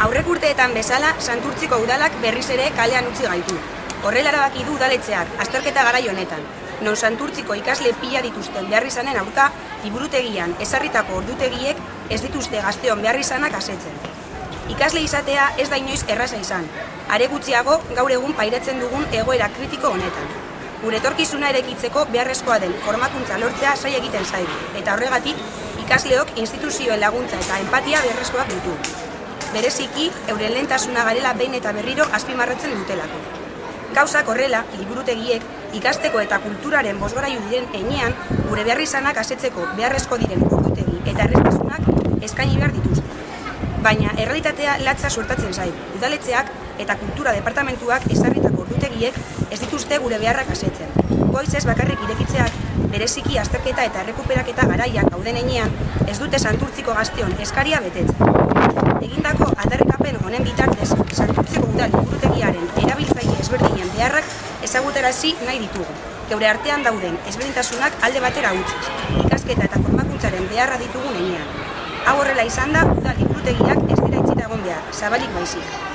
Aurrek urteetan bezala, Santurtziko udalak berriz ere kalean utzi gaitu. Horrela erabaki du udaletxeak, azterketa garai honetan. Non Santurtziko ikasle pila dituzten behar izanen aurka, liburutegian ezarritako ordutegiek ez dituzte gazteon behar izanak asetzen. Ikasle izatea ez da inoiz erraza izan. Are gutxiago, gaur egun pairatzen dugun egoera kritiko honetan. Gure etorkizuna erekitzeko beharrezkoa den formakuntza lortzea sai egiten zaigu, eta horregatik ikasleok instituzioen laguntza eta empatia beharrezkoak ditu. Bereziki, euren lehentasuna garela behin eta berriro azpimarratzen dutelako. Gauzak horrela, liburutegiek, ikasteko eta kulturaren bosgoraiu diren enean, gure beharri izanak asetzeko beharrezko diren ordutegi eta erreztasunak eskaini behar dituzte. Baina, errealitatea latza suertatzen zaigu. Udaletxeak eta kultura departamentuak ezarritako ordutegiek ez dituzte gure beharrak asetzen. Goiz ez bakarrik irekitzeak, bereziki azterketa eta errekuperaketa garaiak gauden enean, ez dute santurtziko gazteon eskaria betetzen. Egindako aldarrikapen honen bitartez, santurtziko udal liburutegiaren erabiltzaile ezberdinen beharrak ezagutarazi nahi ditugu. Geure artean dauden ezberdintasunak alde batera utziz, ikasketa eta formakuntzaren beharra ditugun enean. Hau horrela izan da, udal liburutegiak ez dira itxita egon behar, zabalik baizik.